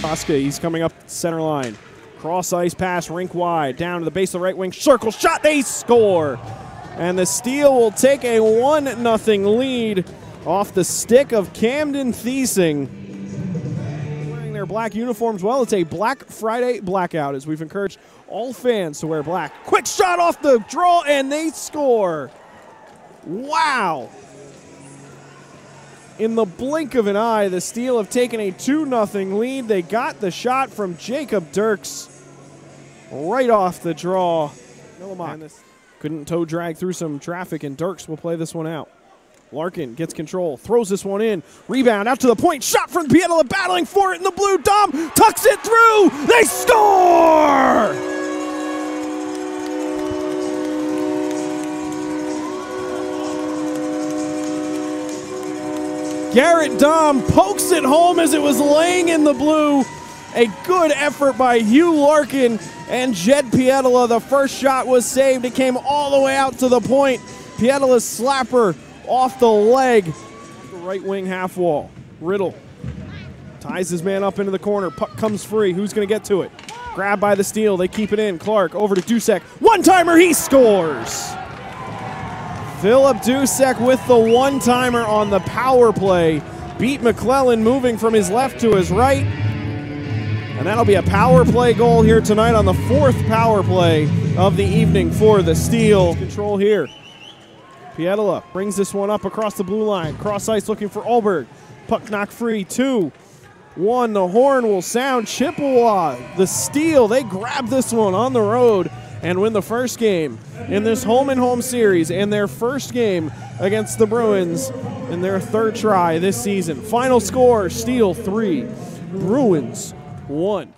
Huska, he's coming up center line. Cross ice pass, rink wide, down to the base of the right wing, circle shot, they score! And the Steel will take a 1 0 lead off the stick of Camden Thiesing. Wearing their black uniforms well, it's a Black Friday blackout as we've encouraged all fans to wear black. Quick shot off the draw, and they score! Wow! In the blink of an eye, the Steel have taken a 2 0 lead. They got the shot from Jacob Dirks right off the draw. Couldn't toe drag through some traffic, and Dirks will play this one out. Larkin gets control, throws this one in, rebound out to the point, shot from Pietila, battling for it in the blue. Dom tucks it through. They score! Garrett Dom pokes it home as it was laying in the blue. A good effort by Hugh Larkin and Jed Pietila. The first shot was saved. It came all the way out to the point. Pietila's slapper off the leg. The right wing half wall. Riddle ties his man up into the corner. Puck comes free. Who's going to get to it? Grabbed by the Steel. They keep it in. Clark over to Dusek. One timer. He scores. Philip Dusek with the one timer on the power play. Beat McClellan moving from his left to his right. And that'll be a power play goal here tonight on the fourth power play of the evening for the Steel. Control here. Pietila brings this one up across the blue line. Cross ice looking for Alberg. Puck knock free. Two, one. The horn will sound. Chippewa, the Steel, they grab this one on the road and win the first game in this home and home series and their first game against the Bruins in their third try this season. Final score Steel 3, Bruins 1.